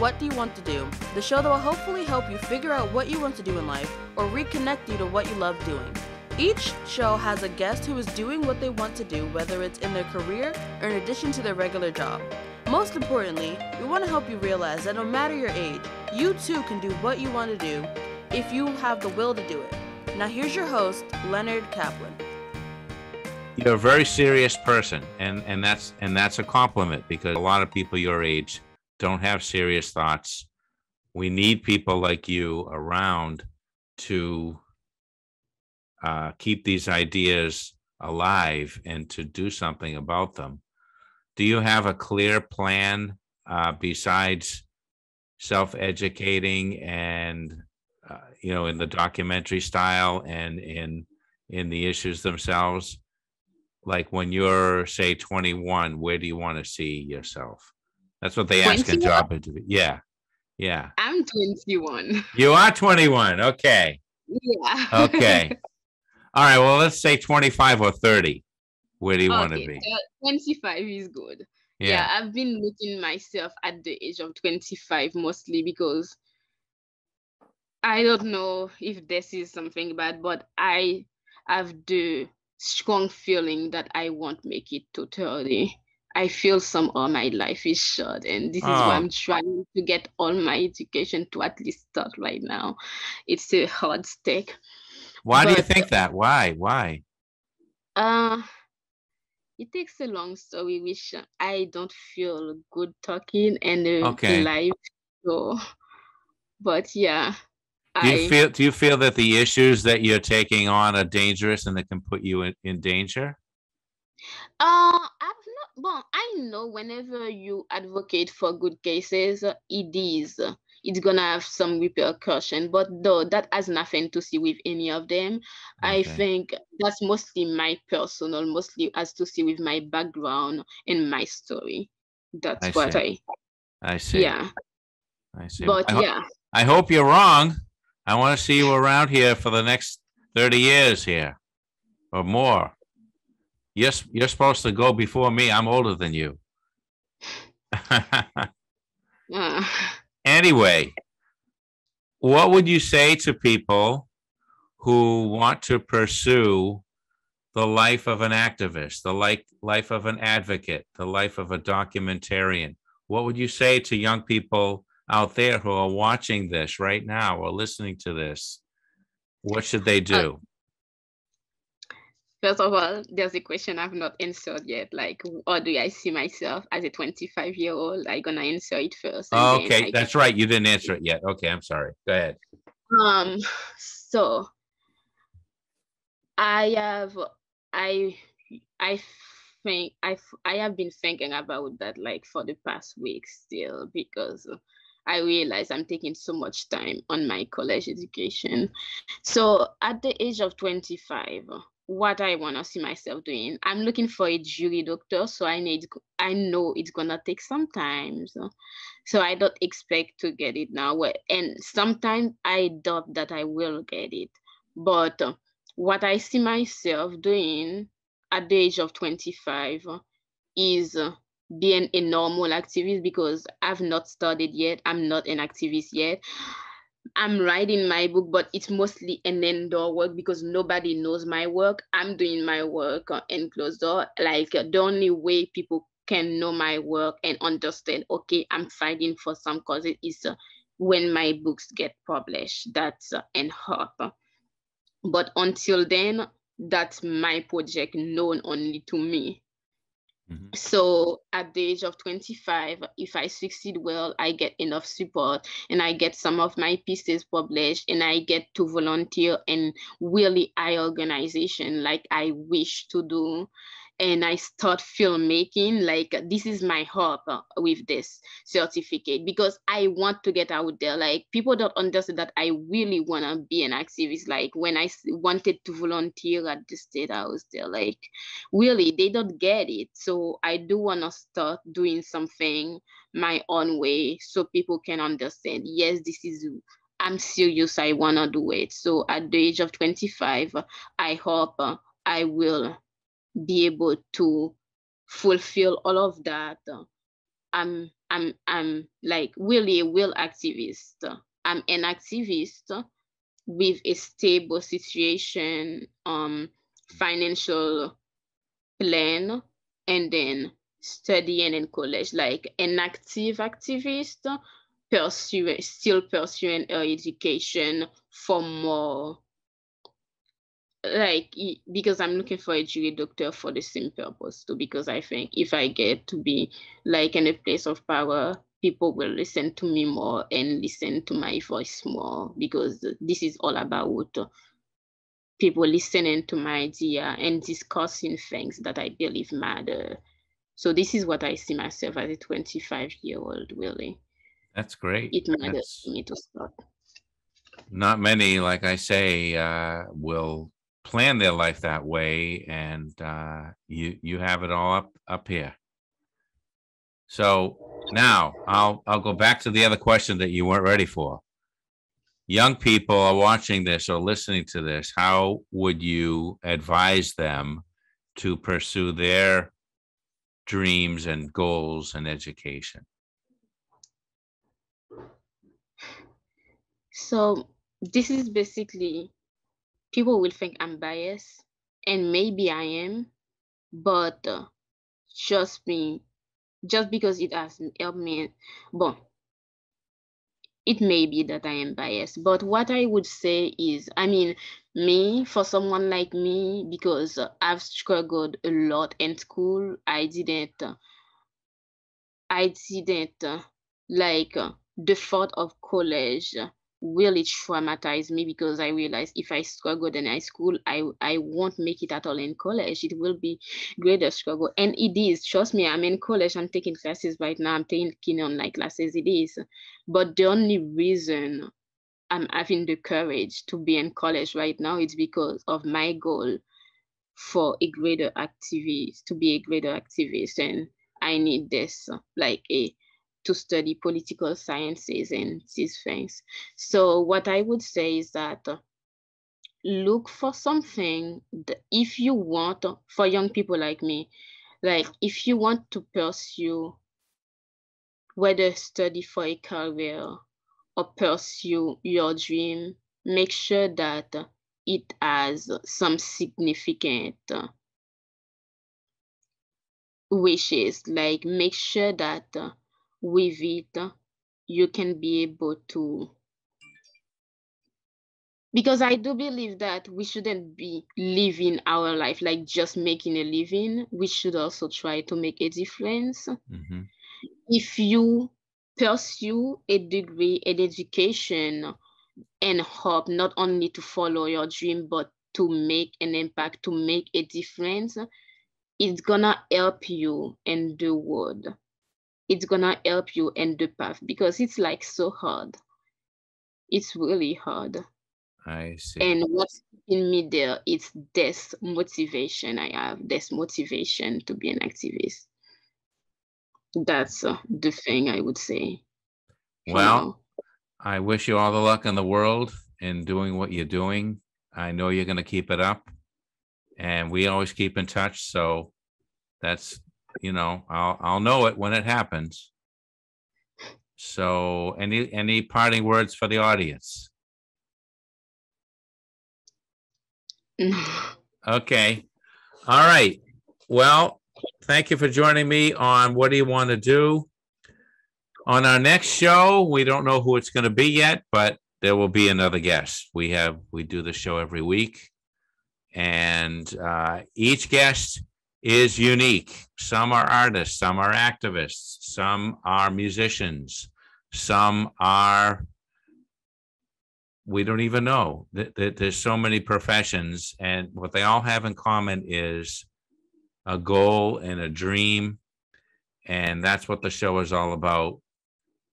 What Do You Want to Do? The show that will hopefully help you figure out what you want to do in life or reconnect you to what you love doing. Each show has a guest who is doing what they want to do, whether it's in their career or in addition to their regular job. Most importantly, we want to help you realize that no matter your age, you too can do what you want to do if you have the will to do it. Now, here's your host, Leonard Caplan. You're a very serious person, and, and that's and that's a compliment because a lot of people your age don't have serious thoughts. We need people like you around to uh, keep these ideas alive and to do something about them. Do you have a clear plan uh, besides self-educating and uh, you know in the documentary style and in in the issues themselves? Like when you're say 21, where do you want to see yourself? That's what they ask in job interview. Yeah. Yeah. I'm 21. You are 21. Okay. Yeah. Okay. All right. Well, let's say 25 or 30. Where do you want to be? uh, 25 is good. Yeah. Yeah. I've been looking myself at the age of 25 mostly because I don't know if this is something bad, but I have the strong feeling that I won't make it to 30. I feel some, somehow my life is short, and this is why Oh. I'm trying to get all my education to at least start right now. It's a hard stake. Why do you think that? Why? Why? Uh, it takes a long story, which I don't feel good talking and uh, Okay. live. So, but yeah, Do you I feel do you feel that the issues that you're taking on are dangerous and that can put you in, in danger? uh not well, I know whenever you advocate for good cases, it is it's gonna have some repercussion, but though that has nothing to see with any of them. I think that's mostly my personal, mostly has to see with my background and my story. That's I what see. I I see. yeah. I see. But I, yeah, I hope you're wrong. I want to see you around here for the next 30 years here or more. You're, you're supposed to go before me. I'm older than you. uh, anyway, what would you say to people who want to pursue the life of an activist, the like life of an advocate, the life of a documentarian? What would you say to young people out there who are watching this right now or listening to this? What should they do? First of all, there's a question I've not answered yet. Like, how do I see myself as a 25 year old? I'm gonna answer it first. then okay, that's right. You didn't answer it yet. Okay, I'm sorry. Go ahead. Um, so I have I I think I I have been thinking about that like for the past week still because I realize I'm taking so much time on my college education. So at the age of 25, what I want to see myself doing, I'm looking for a juris doctor. So I need I know it's gonna take some time. So so I don't expect to get it now. And sometimes I doubt that I will get it. But uh, what I see myself doing at the age of 25 uh, is uh, being a normal activist because I've not studied yet. I'm not an activist yet. I'm writing my book, but it's mostly an indoor work because nobody knows my work. I'm doing my work in closed door. Like the only way people can know my work and understand, okay, I'm fighting for some causes is uh, when my books get published. That's uh, in hope. But until then, that's my project known only to me. Mhm. So at the age of 25, if I succeed well, I get enough support and I get some of my pieces published and I get to volunteer in really high organization like I wish to do. And I start filmmaking, like this is my hope uh, with this certificate because I want to get out there. Like people don't understand that I really want to be an activist. Like when I wanted to volunteer at the state house there, like really they don't get it so i do want to start doing something my own way so people can understand yes this is i'm serious i want to do it so at the age of 25 i hope uh, i will be able to fulfill all of that i'm I'm I'm like really a real activist. I'm an activist with a stable situation, um, financial plan, and then studying in college, like an active activist, pursuing still pursuing her education for more like because i'm looking for a juris doctor for the same purpose too because i think if i get to be like in a place of power people will listen to me more and listen to my voice more because this is all about people listening to my idea and discussing things that i believe matter. So this is what i see myself as a 25 year old really. That's great. It matters That's- to me to start not many, like I say, uh, will plan their life that way, and uh, you you have it all up up here. So now I'll I'll go back to the other question that you weren't ready for. Young people are watching this or listening to this. How would you advise them to pursue their dreams and goals and education? So this is basically people will think I'm biased, and maybe I am, but uh, trust me, just because it has helped me, but it may be that I am biased. But what I would say is, I mean, me for someone like me, because I've struggled a lot in school, I didn't, uh, I didn't uh, like the thought of college really traumatized me because I realized if I struggled in high school, I I won't make it at all in college. It will be greater struggle. And it is, trust me, I'm in college, I'm taking classes right now, I'm taking online classes, it is. But the only reason I'm having the courage to be in college right now is because of my goal for a greater activist, to be a greater activist. And I need this like a to study political sciences and these things. So what I would say is that uh, look for something that if you want uh, for young people like me, like if you want to pursue whether study for a career or pursue your dream, make sure that uh, it has some significant wishes. Like make sure that with it, you can be able to because I do believe that we shouldn't be living our life like just making a living. We should also try to make a difference. Mhm. If you pursue a degree, an education, and hope not only to follow your dream, but to make an impact, to make a difference, it's gonna help you in the world. It's gonna help you end the path because it's like so hard. It's really hard. I see. And what's in me there, it's this motivation I have, this motivation to be an activist. That's uh, the thing I would say. Well, now. I wish you all the luck in the world in doing what you're doing. I know you're gonna keep it up. And we always keep in touch, so that's, you know, I'll, I'll know it when it happens. So any, any parting words for the audience? Okay. All right. Well, thank you for joining me on What Do You Want to Do? On our next show, we don't know who it's going to be yet, but there will be another guest. We have, we do the show every week. And uh, each guest is unique. Some are artists, some are activists, some are musicians, some are we don't even know. There's so many professions and what they all have in common is a goal and a dream and that's what the show is all about.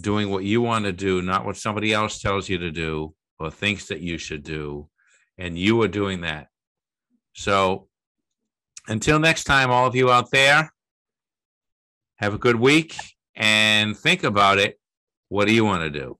Doing what you want to do not what somebody else tells you to do or thinks that you should do and you are doing that. So until next time all of you out there have a good week and think about it. What do you want to do